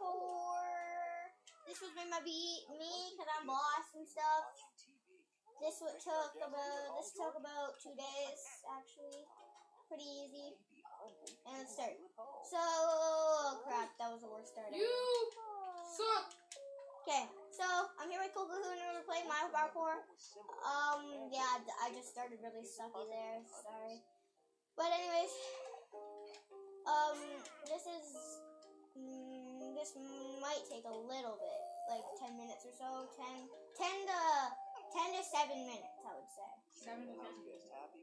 parkour. This was made by me, me, cause I'm lost and stuff. This what took about this took about two days actually. Pretty easy. And let's start. So oh, crap, that was the worst start. You suck. Okay, so I'm here with Kokohoon and we're playing my parkour. Um, yeah, I just started really sucky there. Sorry, but anyways, um, this is mm, this might take a little bit, like ten minutes or so. 10, 10 to ten to seven minutes, I would say. Seven to ten.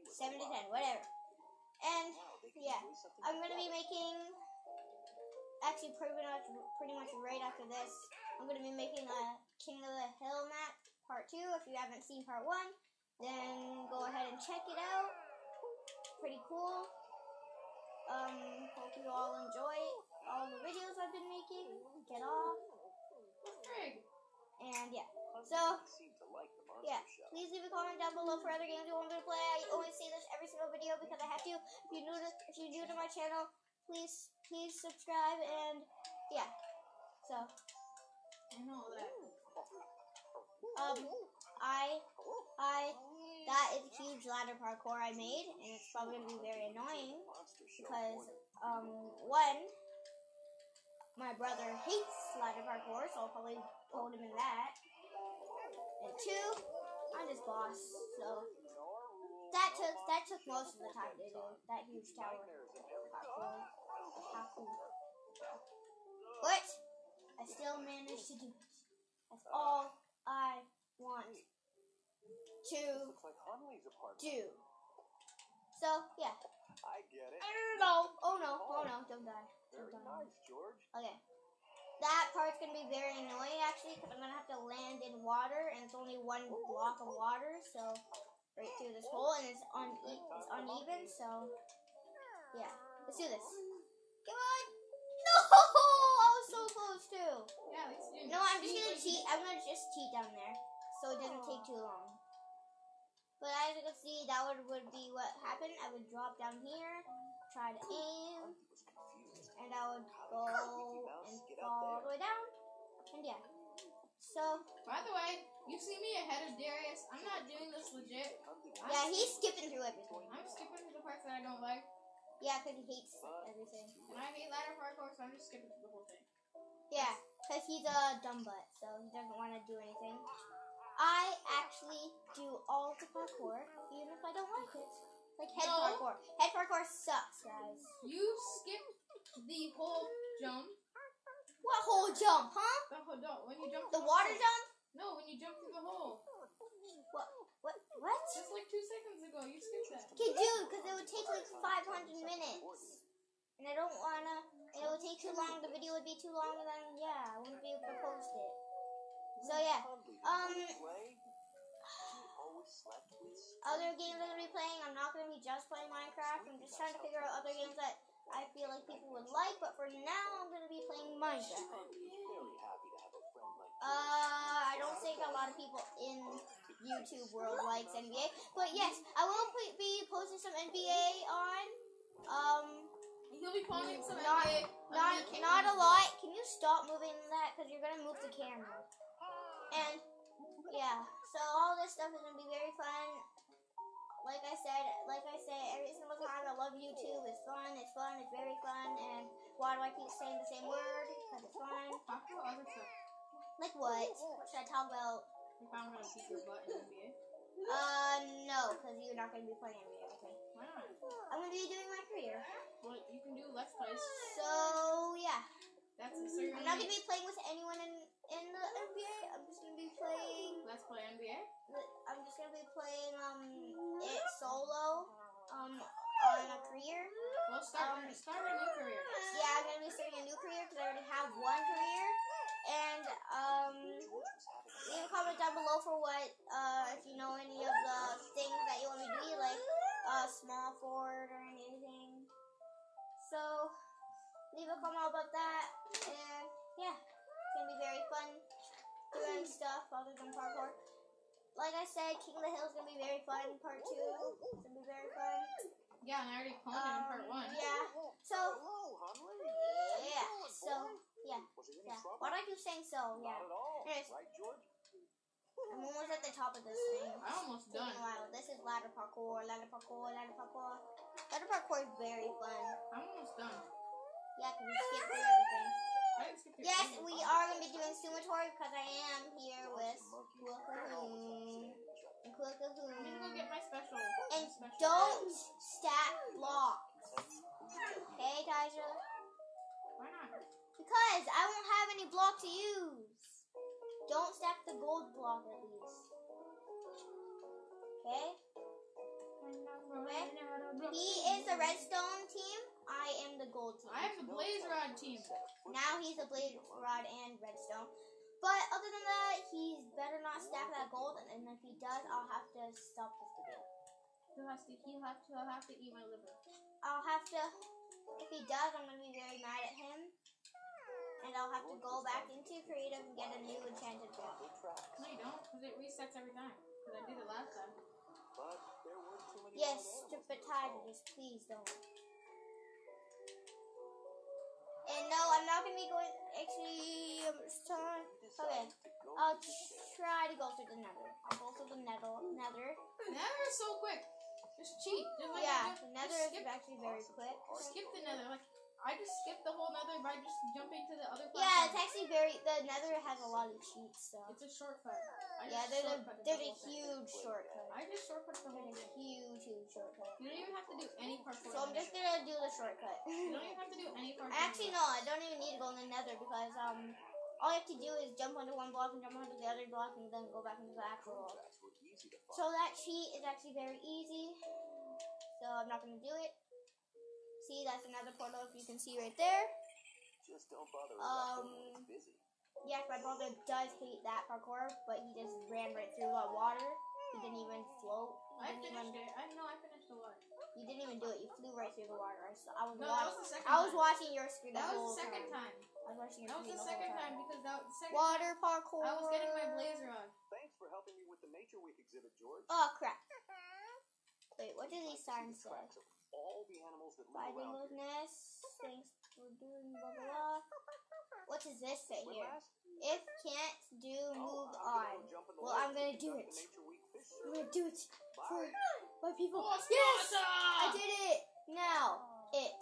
Seven to ten, whatever. And yeah, I'm gonna be making actually pretty much pretty much right after this. I'm gonna be making a King of the Hill map part two. If you haven't seen part one, then go ahead and check it out. Pretty cool. Um, hope you all enjoy all the videos I've been making. Get off and yeah. So yeah, please leave a comment down below for other games you want me to play. I always say this every single video because I have to. If you're new to if you're new to my channel, please please subscribe and yeah. So I know that. um I I that is a huge ladder parkour I made and it's probably gonna be very annoying because um one my brother hates ladder parkour, so I'll probably hold him in that. And two, I'm his boss, so that took that took most of the time to do that huge tower parkour. Parkour. But I still managed to do it. That's all I want to do. So yeah. I get it. Oh, no. Oh no. Oh no. Don't die. Don't Very die. nice, George. Okay. That part's gonna be very annoying actually, because I'm gonna have to land in water, and it's only one block of water, so right through this hole, and it's un it's uneven, so yeah. Let's do this. Come on! No! I was so close too. Yeah, at least you didn't No, I'm just gonna cheat. I'm gonna just cheat down there, so it doesn't take too long. But as you can see, that would, would be what happened. I would drop down here, try to aim, He was confused. and I would go and fall all the way down. And yeah. So By the way, you see me ahead of Darius. I'm not doing this legit. I'm yeah, he's skipping through everything. I'm skipping to the parts that I don't like. Yeah, because he hates everything. And I hate ladder parkour, so I'm just skipping through the whole thing. Yeah, because he's a dumb butt, so he doesn't want to do anything. Actually do all the parkour, even if I don't like it. Like head No. parkour. Head parkour sucks, guys. You skipped the whole jump. What whole jump, huh? The whole no, when you jump The water hole. jump? No, when you jump through the hole. What? What? What? Just like two seconds ago, you skipped that. Okay, dude, because it would take like 500 minutes. And I don't wanna. It would take too long. The video would be too long, and then yeah, I wouldn't be able to post it. So yeah, um, other games I'm gonna be playing. I'm not gonna be just playing Minecraft. I'm just trying to figure out other games that I feel like people would like. But for now, I'm gonna be playing Minecraft. Very happy to have a friend like Uh, I don't think a lot of people in YouTube world likes NBA, but yes, I will be posting some NBA on. Um, He'll be pawning some Not- NBA. not not a lot. Can you stop moving that? Because you're gonna move the camera. And yeah, so all this stuff is gonna be very fun. Like I said, like I say every single time, I love YouTube. It's fun. It's fun. It's very fun. And why do I keep saying the same word? Because it's fun. Talk about other stuff. Like what? What should I talk about? If I'm gonna kick your butt in NBA. Uh, no, because you're not gonna be playing me. Why not? I'm gonna be doing my career. Well, you can do let's plays. So yeah. That's so I'm not gonna be be playing with anyone in in the NBA. I'm just gonna be playing. let's play NBA. I'm just gonna be playing um it solo um on a career. Well, start Um, start a new career. Yeah, I'm gonna be starting a new career because I already have one career. And um, George was having leave a comment down below for what uh if you know any of the things that you want me to be like uh small forward or anything. So leave a comment about that and yeah, gonna be very fun doing stuff other than parkour. Like I said, King of the Hill is gonna be very fun. Part two, it's gonna be very fun. Yeah, and I already cloned it in part Um, one. Yeah. So Hello, Hunley. yeah. So yeah. Was it in Yeah. trouble? Why do I keep saying so? Yeah. Not at all. Yes. Right, George? I'm almost at the top of this thing. I'm almost done. a while. This is ladder parkour, ladder parkour, ladder parkour. Ladder parkour is very fun. I'm almost done. Yeah, because we skip through everything. I didn't skip Yes, we are going to be doing sumatory because I am here with Quilkahoon. And I need to go Quilkahoon. get my special. And special. don't stack blocks. Okay, Taja? Why not? Because I won't have any block to use. Don't stack the gold block at least. Okay? He is the redstone team. I am the gold team. I am the Blaze Rod team. Now he's a Blaze Rod and redstone. But other than that, he's better not stack that gold. And if he does, I'll have to stop this video. He'll have to. He'll have to. He'll have to eat my liver. I'll have to. If he does, I'm gonna be very mad at him. And I'll have to go back into creative and get a new enchanted block. Good tracks. No, you don't, because it resets every time. Because I did it last time. But there weren't too many Yes, wild animals stupid in the tigers, please don't. No, I'm not gonna be going. Actually, um. We Okay, decided to go I'll try to go through the nether. I'll go through the nether. Nether. Nether is so quick. Just cheat. Just like Yeah, just, the nether is actually very quick. skip the nether. Like I just skipped the whole nether by just jumping to the other Yeah, it's actually very. The nether has a lot of cheats, so. It's a shortcut. I Yeah, there's a there's the a huge shortcut. I just shortcut the whole There's a thing. huge, huge shortcut. You don't even have to do any parkour. So I'm just gonna do the shortcut. You don't even have to do any parkour. Actually, no, I don't even need to go in the nether because um, all you have to do is jump onto one block and jump onto the other block and then go back into the actual. block. Tracks easy to find. So that cheat is actually very easy. So I'm not gonna do it. See, that's another portal. If you can see right there. Just don't bother Um, when it's busy. Yes, my brother does hate that parkour, but he just ran right through the water. He didn't even float. I He didn't finished even. it. I know I finished the one. You didn't even do it. You flew right through the water. I, saw, I was No, that watching. was the second I was time. watching your screen the That whole was the second time. time. I was watching your That was screen the the second whole time time. because that was the second. Water parkour. I was getting my blazer on. Thanks for helping me with the Nature Week exhibit, George. Oh crap! Wait, what do these signs say? all the animals that live Finding around those here. Thanks for doing blah blah blah. What does this say here? If can't do, Oh, move on. go jump in the Well, I'm gonna do it. the Nature Week fish I'm gonna do it for my people. Oh, Yes, I did it. Now it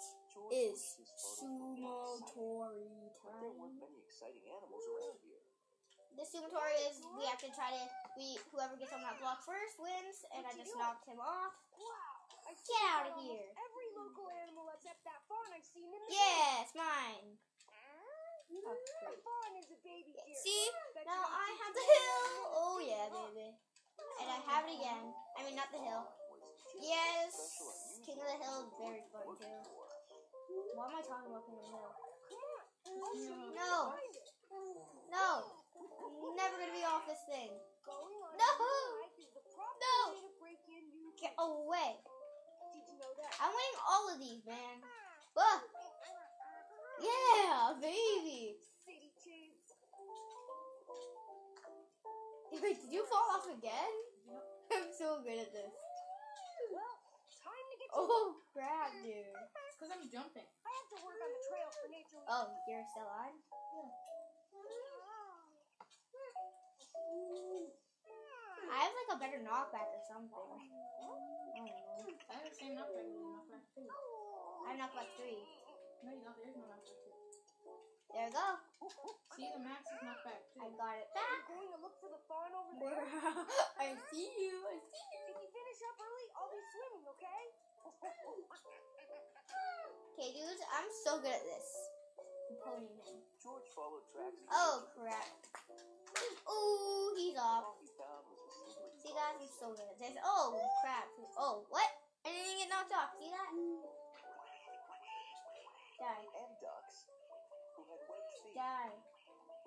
is sumo is wished his photos were more exciting, sumotori But there weren't time. many exciting animals around here. The sumotori is we have to try to we whoever gets on that block first wins, and I just knocked him off. Wow! Get out of here. Every local animal except that fawn I've seen in the Yeah, it's mine. zoo. Oh, The great. fawn is a baby deer. See, now I have the hill. Oh yeah, baby. And I have it again. I mean, not the hill. Yes, King of the Hill is very fun too. Why am I talking about King of the Hill? Come on. I'll show you No. where to find it. No, never gonna be off this thing. No. live is the proper No. way to break in new Get away. I'm winning all of these, man. Ah, yeah, baby. Wait, did you fall off again? I'm so good at this. Well, time to get Oh crap, dude. It's because I'm jumping. I have to work on the trail for nature. Oh, you're still on? Yeah. I have like a better knockback or something. I don't know. I have the same knockback as you, knockback two. I have knockback three. No, you don't. There's no knockback two. There we go. See, the max is knockback two. I got it Are I'm going to look for the fawn over there? I see you. I see you. If you finish up early, I'll be swimming, okay? Okay, dudes, I'm so good at this. I'm ponying him. George followed tracks. Oh crap. Ooh, he's off. Die.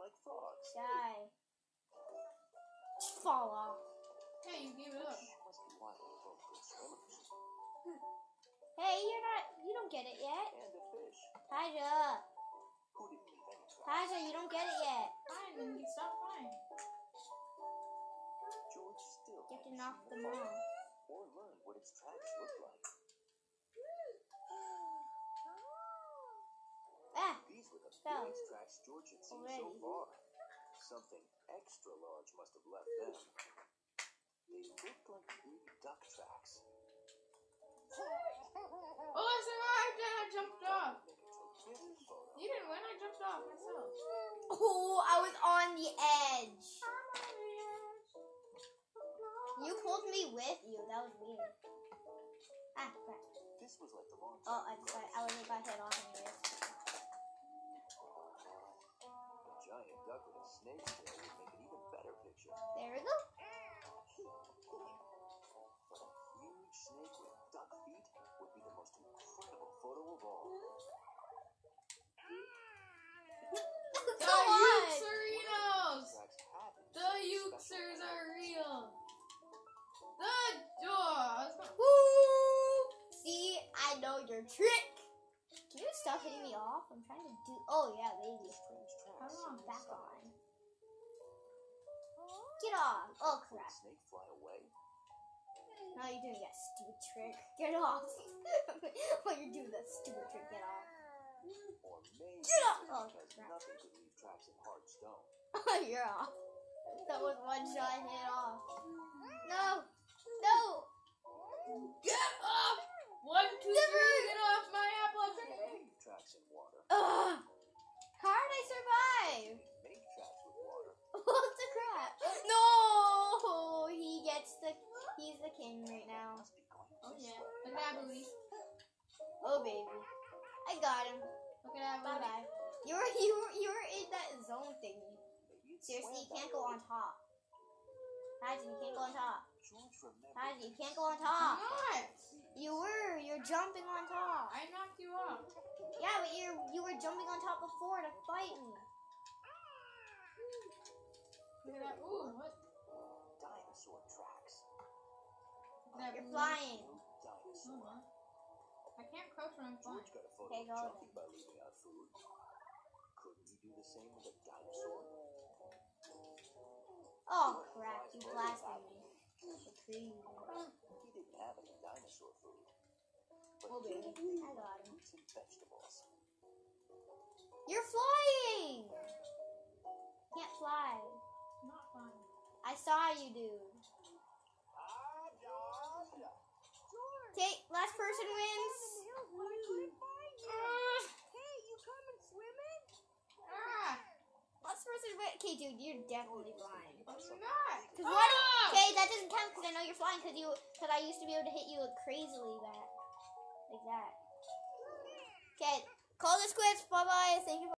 like frogs. Die. Fall off. Hey, you gave it up. Must be wild for good swimmers. Hey, you're not. You don't get it yet. And a fish Taja. who didn't leave any tracks. Taja, you don't get it yet. Fine, then you stop flying. George still You have to knock them the off. Like. These were the the fell. biggest tracks George had seen Already. so far. Something extra large must have left them. They looked like big duck tracks. Oh, I survived and I jumped off. Make a terrific photo. You didn't win. I jumped off myself. Oh, I was on the edge. You pulled me with you. That was weird. Ah, crap. This was like the long Oh, I just got, I was about to hit off anyways. Duck with a snake tail would make an even better picture. There we go. But a huge snake with duck feet would be the most incredible photo of all. The Come on. Euxerinos! Tracks had to be The special are real. The doors. Woo! See, I know your trick. Can you stop hitting me off? I'm trying to do. Oh yeah, baby. strange tracks. Come on, Back on. Get off. Oh crap. snake fly away? Now you're doing that stupid trick. Get off. While you're doing that stupid trick, get off. Or maybe Get it Oh, crap. nothing could leave tracks in hard stone. you're off. That was one shot hit off. No. No. Get I got him. Look at that Bye bye. You were you were you were in that zone thingy. Maybe Seriously, you can't go on top. Taji, you can't go on top. George Taji, you can't go on top. not. You were. You're jumping on top. I knocked you off. Yeah, but you you were jumping on top before to fight me. Look at that. Ooh, what? Dinosaur tracks. Look at that You're flying. New dinosaur. Hold on. I can't crouch when I'm flying. George got a photo Okay, of go by leaving out food. Couldn't he do the same with a dinosaur? Oh crap! You blasted me. The. He didn't have any dinosaur food. But Oh, he baby. did I got him. fruits vegetables. You're flying. Can't fly. Not flying. I saw you, dude. Okay, last person wins. Ah, Hey, you coming swimming? Ah! last person wins. Okay, dude, you're definitely flying. I'm not. Cause what? Ah! Okay, that doesn't count because I know you're flying. Cause you, cause I used to be able to hit you crazily back, like that. Okay, call this quits. Bye bye. Thank you.